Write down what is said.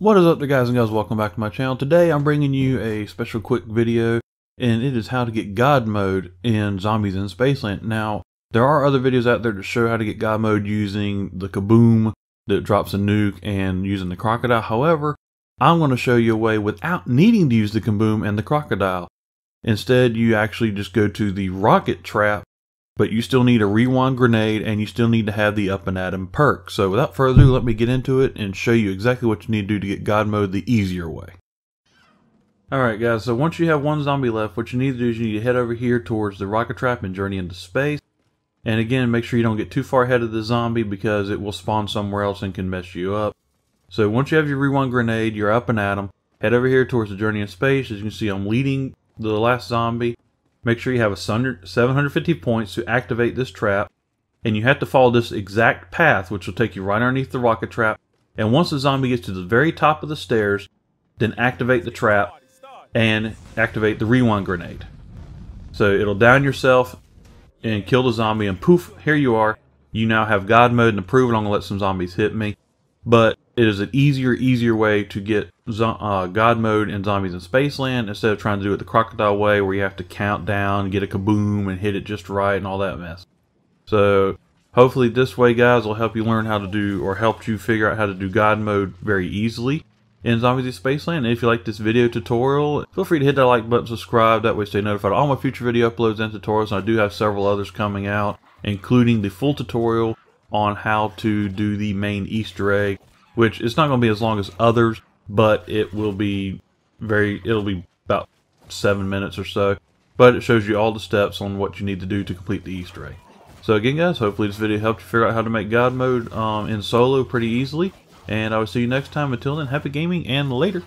What is up guys and guys, welcome back to my channel. Today I'm bringing you a special quick video and it is how to get God mode in Zombies in Spaceland. Now, there are other videos out there that show how to get God mode using the kaboom that drops a nuke and using the crocodile. However, I'm going to show you a way without needing to use the kaboom and the crocodile. Instead, you actually just go to the rocket trap but you still need a rewind grenade and you still need to have the Up N' Atom perk. So without further ado, let me get into it and show you exactly what you need to do to get God mode the easier way. Alright guys, so once you have one zombie left, what you need to do is you need to head over here towards the rocket trap and journey into space. And again, make sure you don't get too far ahead of the zombie because it will spawn somewhere else and can mess you up. So once you have your rewind grenade, you're Up N' Atom, head over here towards the journey in space. As you can see, I'm leading the last zombie Make sure you have a 750 points to activate this trap. And you have to follow this exact path, which will take you right underneath the rocket trap. And once the zombie gets to the very top of the stairs, then activate the trap and activate the rewind grenade. So it'll down yourself and kill the zombie, and poof, here you are. You now have God mode and approve it. I'm going to let some zombies hit me. But it is an easier, easier way to get uh, God mode in Zombies in Spaceland instead of trying to do it the Crocodile way where you have to count down, get a kaboom, and hit it just right and all that mess. So hopefully this way, guys, will help you learn how to do or help you figure out how to do God mode very easily in Zombies in Spaceland. And if you like this video tutorial, feel free to hit that like button, subscribe. That way stay notified of all my future video uploads and tutorials. And I do have several others coming out, including the full tutorial on how to do the main Easter egg which is not going to be as long as others, but it will be very, it'll be about seven minutes or so. But it shows you all the steps on what you need to do to complete the Easter egg. So again, guys, hopefully this video helped you figure out how to make God mode um, in solo pretty easily. And I will see you next time. Until then, happy gaming and later.